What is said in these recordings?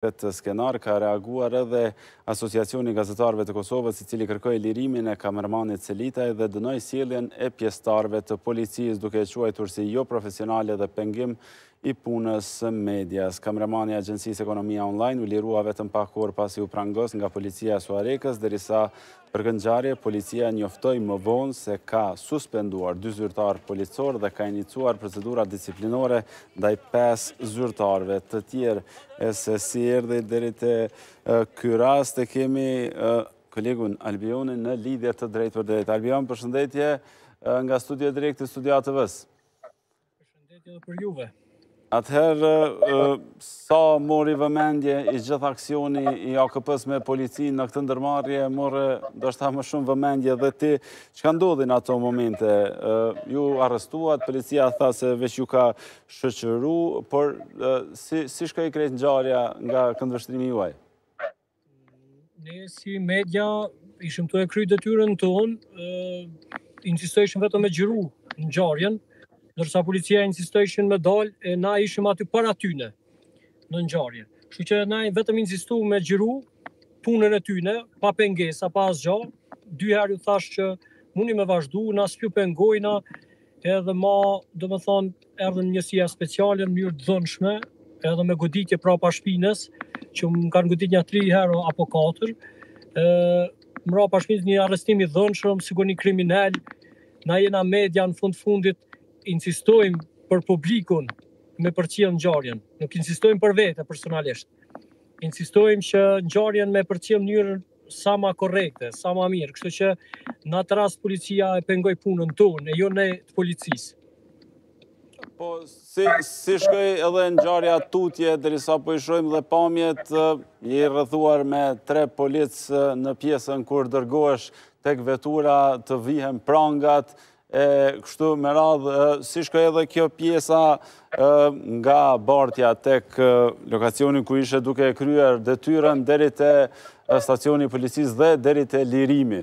këtë skenar ka reaguar edhe Asociacioni i Gazetarëve të Kosovës, i cili kërkoi lirimin e kameramanit Celitaj dhe dënoi sjelljen e pjesëtarëve të policisë, duke e quajtur si joprofesionale dhe pengim i punës së medias. Kameramani i agjencisë Ekonomia Online u lirua vetëm pak orë pasi u prangos nga policia e Suarekës, derisa Për këtë ngjarje, policia njoftoi më vonë se ka suspenduar dy zyrtarë policorë dhe ka inicuar procedura disiplinore ndaj pesë zyrtarëve të tjerë. E se si erdhi deri te ky rast e kemi kolegun Albionin në lidhje të drejtpërdrejtë. Albion, përshëndetje nga studio direkt e Studio ATV-s. Përshëndetje dhe për juve. Atëherë, sa mori vëmendje i gjithë aksioni i AKP-s me policinë në këtë ndërmarrje, mori ndoshta më shumë vëmendje dhe ti, çka ndodhi në ato momente? Ju u arrestuat, policia tha se veç ju ka shoqëru, por si shkoi krejt ngjarja nga këndvështrimi juaj? Ne si media ishim tu e kry detyrën tonë, insistojshim vetëm me xhiru ngjarjen, ndërsa policia insistojshin me dalë e na ishim aty para tyne në ngjarje. Kështu që kena vetëm insistu me xhiru punën e tyne, pa pengesa, pa asgjë. Dy herë ju thash që mundni me vazhdu, na s'po ju pengojna edhe ma, domethënë, Erdhën njësia speciale në mënyrë të dhunshme, edhe me goditje prapa shpinës, që më kanë godit nja tri herë apo katër. Mbrapa shpinës një arrestim i dhunshëm, sikur një kriminel, na jena media në fund fundit, insistojmë për publikun me përcjell ngjarjen. Nuk insistojmë për vete personalisht. Insistojmë që ngjarjen me përcjell n'mënyrën sa ma korrekte, sa ma mirë, kështu që në atë rast policia e pengoi punën tonë, e jo ne të policisë. Po, si, si shkoi edhe ngjarja tutje, derisa po i shohim dhe pamjet, je i rrethuar me tre policë në pjesën kur dërgohesh tek vetura të vihen prangat, E kështu me radhë, si shkoi edhe kjo pjesa nga bartja tek lokacioni ku ishe duke kryer detyrën deri te stacioni i policisë dhe deri te lirimi.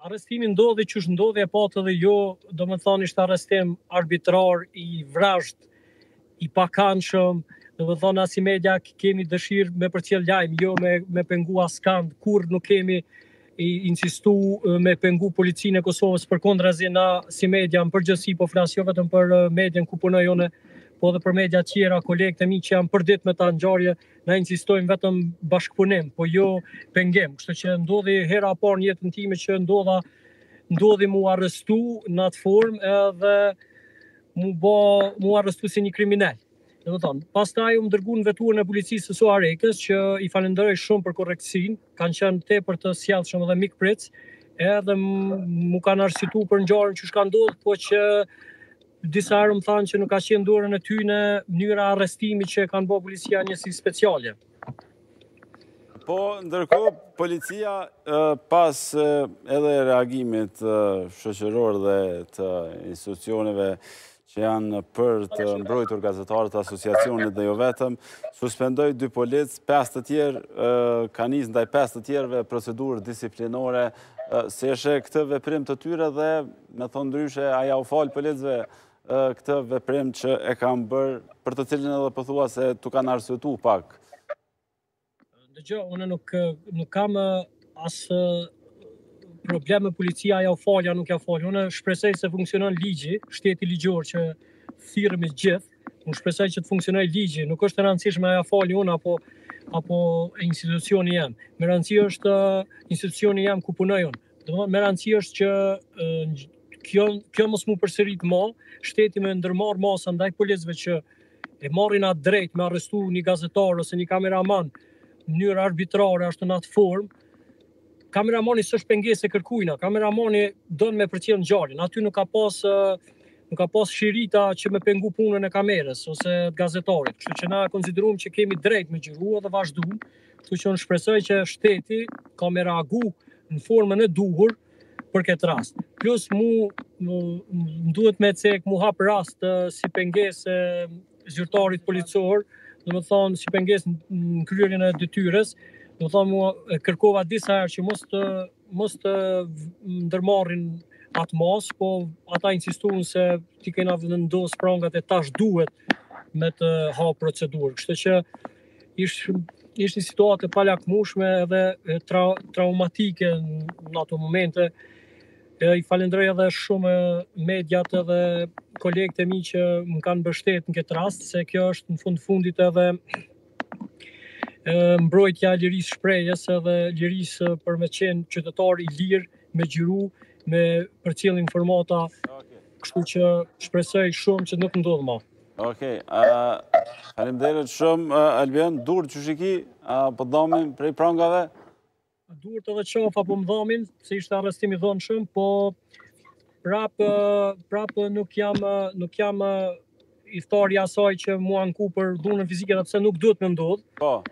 Arrestimi ndodhi qysh ndodhi e patë dhe ju, domethënë ishte arrestim arbitrar i vrazhdë, i pakandshëm, domethënë na si media kemi dëshirë me përcjell lajme, jo me, me pengu askënd, kurrë nuk kemi insistu me pengu policinë e Kosovës përkundrazi na si media në përgjithësi, po flas jo vetëm për median ku punoj une, po edhe për mediat tjera, kolegë të mi që janë përditë me ta n'ngjarje, na insistojmë vetëm bashkëpunim, po jo pengim, kështu që ndodhi hera e parë në jetën time që ndodha, ndodhi m'u arrestu në atë formë edhe mu bo, mu arrestu si një kriminel. Domethonë, pastaj u më dërgun në veturën e policisë së Suharekës, që i falënderoj shumë për korrektësinë, kanë qenë tepër të sjellshëm dhe mikpritës, edhe mu kanë arsyetu për ngjarjen që çka ndodh, po që disa herë më thanë që nuk ka qenë n'dorën e tyne mënyra e arrestimit që kanë bo policia njësia speciale. Po, ndërkohë, policia pas edhe reagimit shoqëror dhe të institucioneve që janë për të mbrojtur gazetarët asociacionit dhe jo vetëm, suspendoi dy policë, 5 të tjerë, ka nis ndaj 5 të tjerëve procedurë disiplinore, si e sheh këtë veprim të tyre dhe me thonë ndryshe, a jau fal policëve, këtë veprim që e kanë bërë, për të cilin edhe po thua se t'u kanë arsyetu pak. Ndëgjo, unë nuk, nuk kam as problem me policë, a ja fal a nuk ja fal. Unë shpresoj se funksionon ligji, shteti ligjor që thirremi të gjithë, unë shpresoj që të funksionojë ligji, nuk është e rëndësishme a ja fali unë, apo apo institucioni jem. Me rëndësi është institucioni jem ku punoj unë. Domethonë me rëndësi është që kjo kjo mos m'u përsërit ma, shteti me ndërmarr masa ndaj policëve që e marrin atë drejt me arrestu një gazetar ose një kameraman në mënyrë arbitrare ashtu në atë formë. Kameramani s'është pengesë e kërkujna, kameramani don me përcjell ngjarjen. Aty nuk ka pas nuk ka pas shirita që me pengu punën e kamerës ose gazetarit. Kështu që na konsiderum që kemi drejt me xhiru edhe vazhdum. Kështu që unë shpresoj që shteti ka me reagu në formën e duhur për këtë rast. Plus mu, m'duhet me cek m'u hap rast si pengesë e zyrtarit policor, domethonë si pengesë në kryerjen e detyrës, domethonë u kërkova disa herë që mos të, mos të ndërmarrin atë masë, po ata insistun se t'i kena vendos prangat e tash duhet me të hap procedurë. Kështu që Ishte ishte një situatë e palakmushme edhe tra, traumatike në ato momente. E, I falënderoj edhe shumë mediat edhe kolegët e mi që më kanë mbështet në këtë rast, se kjo është në fund fundit edhe mbrojtja e lirisë së shprehjes edhe lirisë për me qenë qytetar i lirë, me xhiru, me përcjell informata, kështu që shpresoj shumë që nuk ndodh ma. Okej, faleminderit shumë, Albion, durt qysh i ki, a po dhamin prej prangave? Durt edhe qafa po më dhamin, se ishte arrestim i dhunshëm, po prapë prap nuk jam, nuk jam ithtar i asaj që m'u anku për dhunën fizike, dhe pse nuk duhet me ndodh. Po.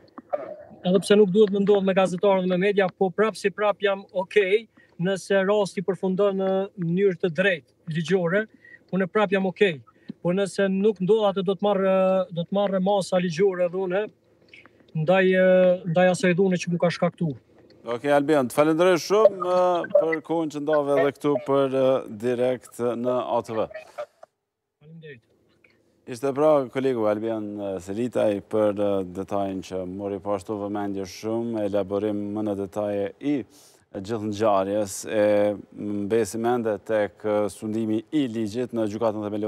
Edhe pse nuk duhet me ndodh me gazetarë dhe me media, po prapë si prapë jam okej, nëse rasti përfundon në mënyrë të drejtë. ligjore, unë prap jam ok. Po nëse nuk ndodh atë do të marr do të marr masa ligjore edhe unë ndaj ndaj asaj dhune që m'u ka shkaktu. Ok, Albion, të falënderoj shumë për kohën që ndave edhe këtu për direkt në ATV. Faleminderit. Ishte pra kolegu Albion Selitaj për detajin që mori po ashtu vëmendje shumë, elaborim më në detaje i gjithë ngjarjes e mbesim ende tek sundimi i ligjit në gjykatën themelore.